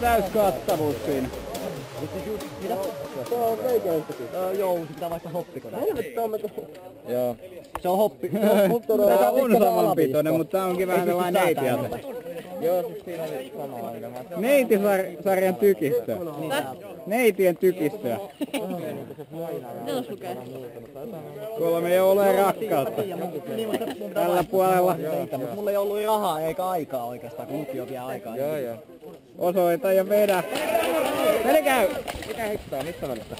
täys kattavuus siinä. Se on veikeästäkin. Joo, se pitää vaikka hoppikone. Helvettä on me Joo. Se on hoppi. Tää on samanpitoinen, mutta tää onkin vähän sellainen neitiätä. Joo, siis siinä oli sama ongelma. Neitisarjan tykistö. Neitien lukee. Kolme joulua ja rakkautta. Tällä puolella Mutta mulla ei ollut rahaa eikä aikaa oikeastaan, kun lukio vie aikaa. Joo, joo. osoita ja vedä. Peli käy! Mikä hittoa, missä välissä?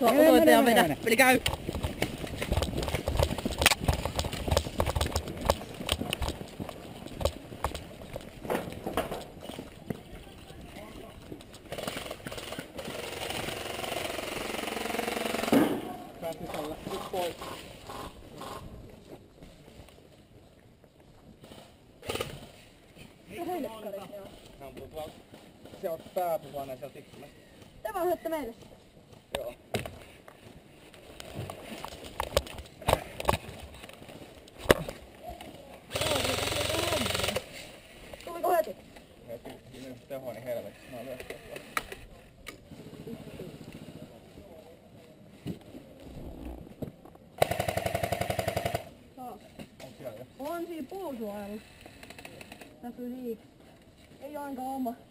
No, Mene, osoite ja mene, vedä. mene. Peli käy. Se on pääpuhuinen sieltä ikkunasta. Tämä on höttä meille. Joo. Tuliko heti? Teho, niin helvetti. Mä oon On siinä puusuojelu. Näkyy siitä. Ei oo ainakaan oma.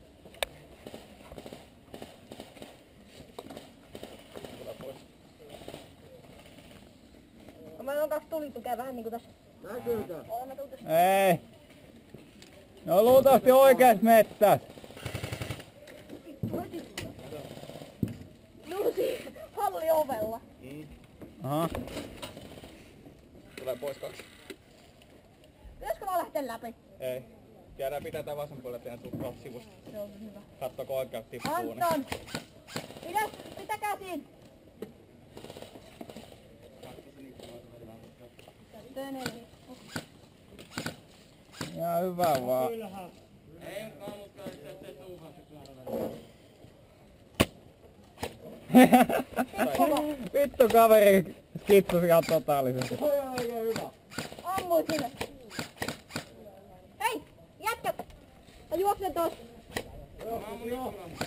Mä on kaksi tulitukea vähän niinku tässä. Näkyykö? Olemme tultu Ei. No luultavasti oikeas mettäs. Juuri halli ovella. Aha. Tulee pois kaksi. Pitäisikö vaan lähteä läpi? Ei. Jäädään pitää tää vasen puolella teidän sukkaa sivusta. Se on hyvä. Kattoko oikealta tippuu. Anton! Pidä, pitäkää siinä! Tänne. Ja hyvä vaan. Vittu kaveri skitsasi ihan totaalisesti. Ammuin sille. Hei! Jätkä! Mä juoksen tossa. Olkaa vähän.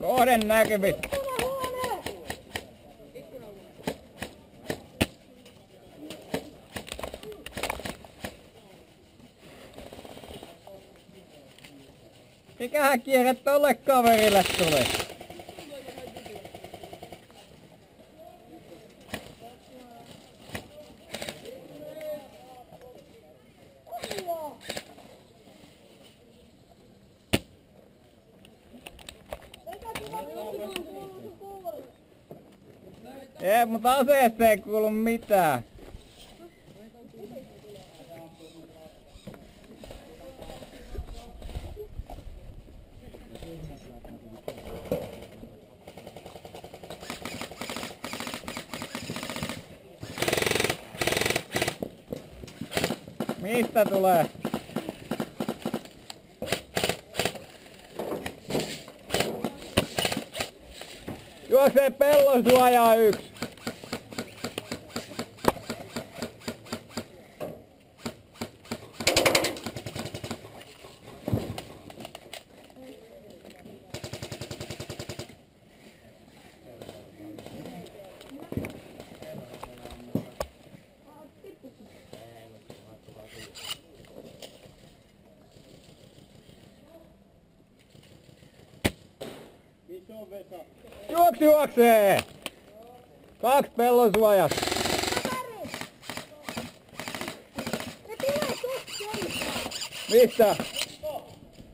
Kohden näkyvis. Mikähän kierre tolle kaverille tuli? Ei, mutta aseesta ei kuulu mitään. Mistä tulee? Juoksee pellon suojaa yksi. Juoksi juoksee! Kaksi pellon suojat. Mistä?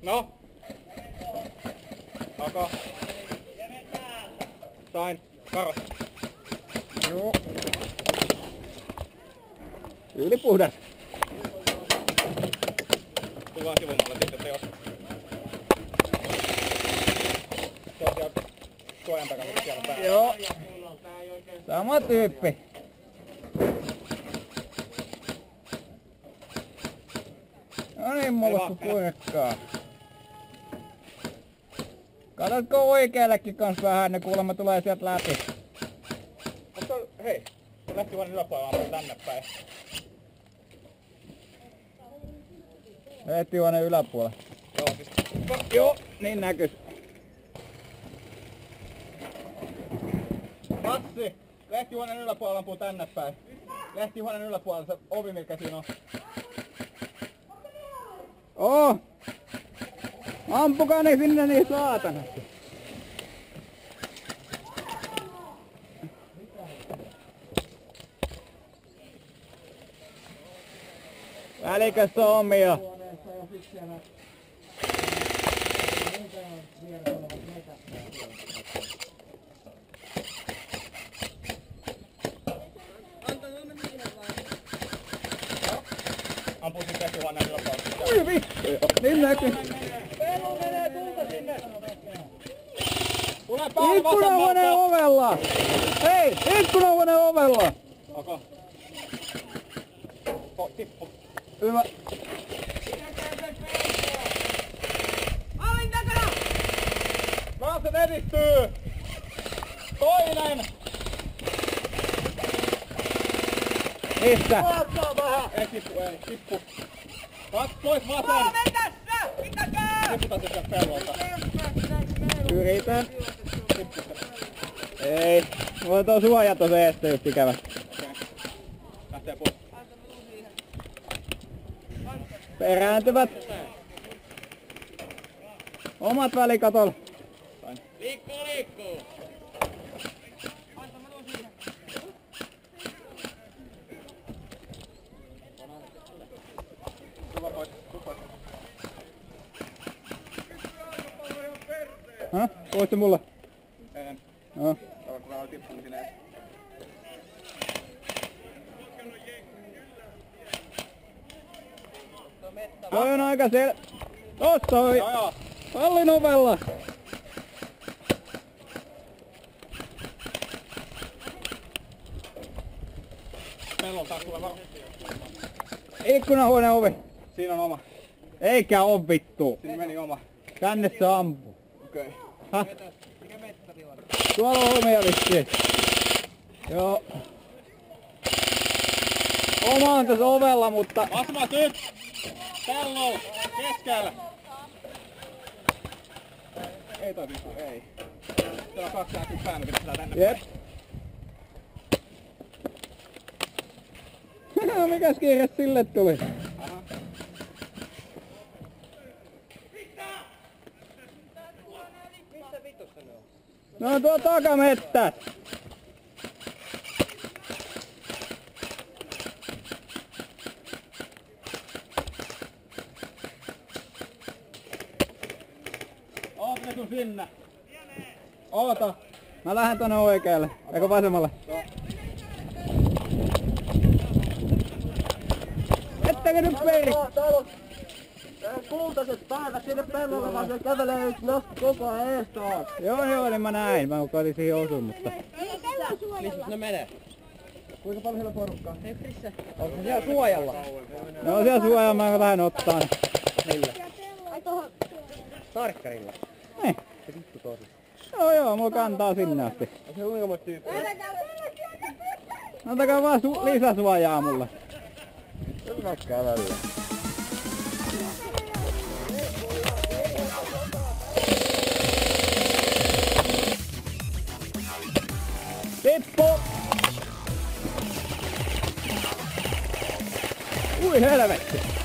No. Taka. Sain. Karo. Joo. Yli puhdas. Tuu vaan sivummalle sitten se jos. Se on siellä suojan takana siellä päällä. Joo. Sama tyyppi. No niin, mulla kun kurkkaa. Katsotko oikeallekin kans vähän, ne kuulemma tulee sieltä läpi. Mutta hei, lähti vaan yläpuolella tänne päin. Lehtihuoneen yläpuolella. Joo, siis Joo, niin näkys. Massi! Lehtihuoneen yläpuolella ampuu tänne päin. Lehtihuoneen yläpuolella se ovi, mikä siinä on. Oo! Ampukaa ne sinne niin saatanasti. Välikäs omia. Ampuu Ui vittu. Niin näkyy. Tule päälle Ikkunahuoneen vasemmalta! ovella! Hei! Ikkunahuoneen ovella! Okay. Oh, tippu. Hyvä. Lapset edistyy! Toinen! Mistä? Vähän! Ei tippu, ei, tippu. Kaksi pois vasen! Tiputa se sieltä pellolta. Yritän. Ei. Mulla tuo suoja tuossa eestä just ikävä. Okei. Lähtee pois. Perääntyvät. Omat välikatolla. Liikkuu, liikkuu! Tuva pois, tuu pois. Häh? Voitte mulle? En. Joo, kun mä olen tippunut sinne ees. Toi on aika sel... Tossa on Joo, joo. pallin ovella. Pellon taas tulee varo. Ikkunahuoneen ovi. Siinä on oma. Eikä oo vittu. Siinä meni oma. Tänne se ampuu. Okei. Häh? Tuolla on omia vissiin. Joo. Oma on tässä ovella, mutta... Asma nyt! Pello! Keskellä! Ei toi vittu, ei. Siellä on kaksi näkyy päällä, sillä tänne Jep. Mikäs kiire sille tuli? Aha. No tuo takamettä. Oot ne sun sinne. Oota. Mä lähden tonne oikealle. Eikö vasemmalle? Ettekö nyt peri? On kultaiset päivät sinne pellolle, vaan se kävelee yksi nosti koko taas. Joo joo, niin mä näin. Mä koitin siihen tällä suojella. ne menee? Kuinka paljon siellä porukkaa? Onko siellä suojalla? No siellä suojalla mä lähden ottaa. ne. Ai tohon. Tarkkarilla. Niin. Se vittu tosi. Joo joo, mulla kantaa sinne asti. Se on kuinka tyyppi. Antakaa vaan su- lisäsuojaa mulle. Hyvä kävellä. Tippu! Ui helvetti!